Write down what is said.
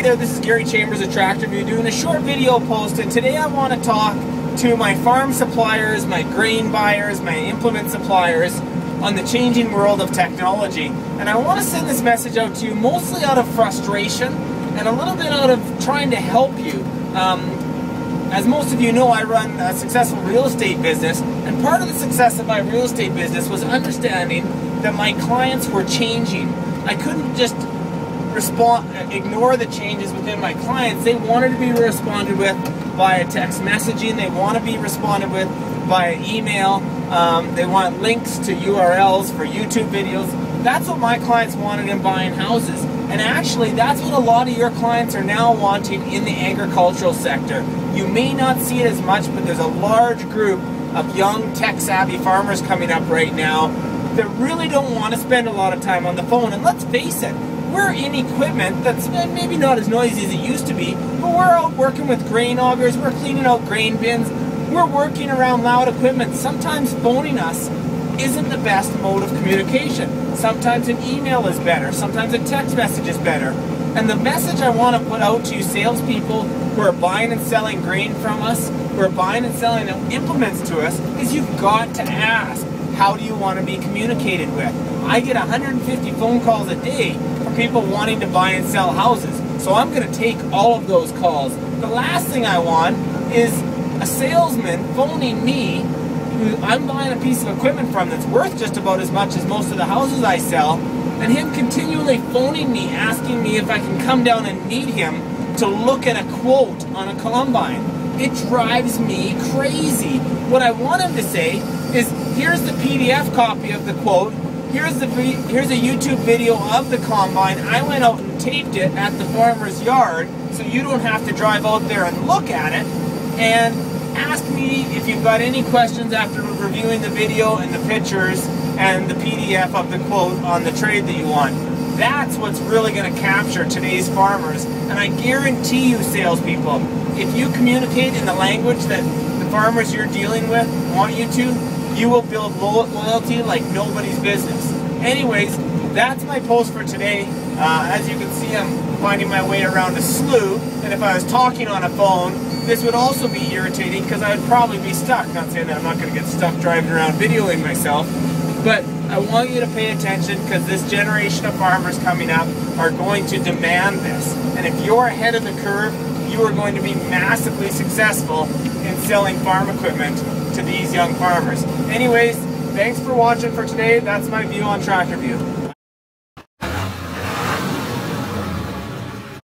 Hey there, this is Gary Chambers of Tractor View doing a short video post and today I want to talk to my farm suppliers, my grain buyers, my implement suppliers on the changing world of technology. And I want to send this message out to you mostly out of frustration and a little bit out of trying to help you. Um, as most of you know, I run a successful real estate business, and part of the success of my real estate business was understanding that my clients were changing. I couldn't just respond, ignore the changes within my clients. They wanted to be responded with via text messaging. They want to be responded with via email. Um, they want links to URLs for YouTube videos. That's what my clients wanted in buying houses. And actually, that's what a lot of your clients are now wanting in the agricultural sector. You may not see it as much, but there's a large group of young tech savvy farmers coming up right now that really don't want to spend a lot of time on the phone. And let's face it, we're in equipment that's maybe not as noisy as it used to be, but we're out working with grain augers, we're cleaning out grain bins, we're working around loud equipment. Sometimes phoning us isn't the best mode of communication. Sometimes an email is better, sometimes a text message is better. And the message I want to put out to you salespeople who are buying and selling grain from us, who are buying and selling implements to us, is you've got to ask, how do you want to be communicated with? I get 150 phone calls a day people wanting to buy and sell houses. So I'm going to take all of those calls. The last thing I want is a salesman phoning me who I'm buying a piece of equipment from that's worth just about as much as most of the houses I sell, and him continually phoning me, asking me if I can come down and meet him to look at a quote on a combine. It drives me crazy. What I want him to say is, here's the PDF copy of the quote, here's the here's a YouTube video of the combine. I went out and taped it at the farmer's yard, so you don't have to drive out there and look at it. And ask me if you've got any questions after reviewing the video and the pictures and the PDF of the quote on the trade that you want. That's what's really going to capture today's farmers. And I guarantee you, salespeople, if you communicate in the language that the farmers you're dealing with want you to, you will build loyalty like nobody's business. Anyways, that's my post for today. Uh, as you can see, I'm finding my way around a slough, and if I was talking on a phone, this would also be irritating because I would probably be stuck. Not saying that I'm not going to get stuck driving around videoing myself, but I want you to pay attention because this generation of farmers coming up are going to demand this. And if you're ahead of the curve, you are going to be massively successful in selling farm equipment to these young farmers. Anyways, thanks for watching for today. That's my view on Tractor View.